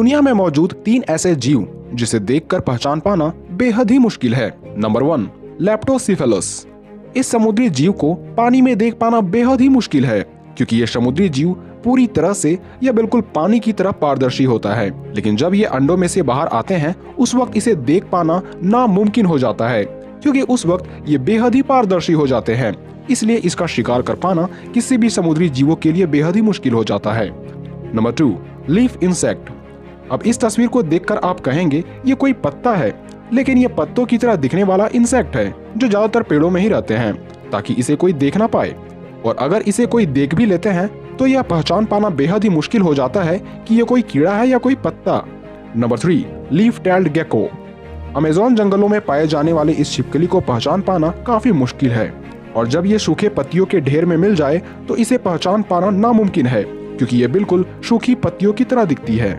दुनिया में मौजूद तीन ऐसे जीव, जिसे देखकर पहचान पाना बेहद ही मुश्किल है। नंबर वन लेप्टोसिफेलस इस समुद्री जीव को पानी में देख पाना बेहद ही मुश्किल है, क्योंकि ये समुद्री जीव पूरी तरह से या बिल्कुल पानी की तरह पारदर्शी होता है। लेकिन जब ये अंडों में से बाहर आते हैं, उस वक्त इसे देख पाना नामुमकिन हो जाता है, क्योंकि उस वक्त ये बेहद ही पारदर्शी हो जाते हैं। इसलिए इसका शिकार कर पाना किसी भी समुद्री जीवों के लिए बेहद ही मुश्किल हो जाता है। नंबर टू लीफ इंसेक्ट अब इस तस्वीर को देखकर आप कहेंगे, ये कोई पत्ता है, लेकिन ये पत्तों की तरह दिखने वाला इंसेक्ट है, जो ज़्यादातर पेड़ों में ही रहते हैं, ताकि इसे कोई देख ना पाए। और अगर इसे कोई देख भी लेते हैं तो यह पहचान पाना बेहद ही मुश्किल हो जाता है कि यह कोई कीड़ा है या कोई पत्ता। Number three, leaf tailed gecko. Amazon जंगलों में पाए जाने वाले इस छिपकली को पहचान पाना काफ़ी मुश्किल है। और जब ये सूखे पत्तियों के ढेर में मिल जाए तो इसे पहचान पाना नामुमकिन है, क्योंकि ये बिल्कुल सूखी पत्तियों की तरह दिखती है।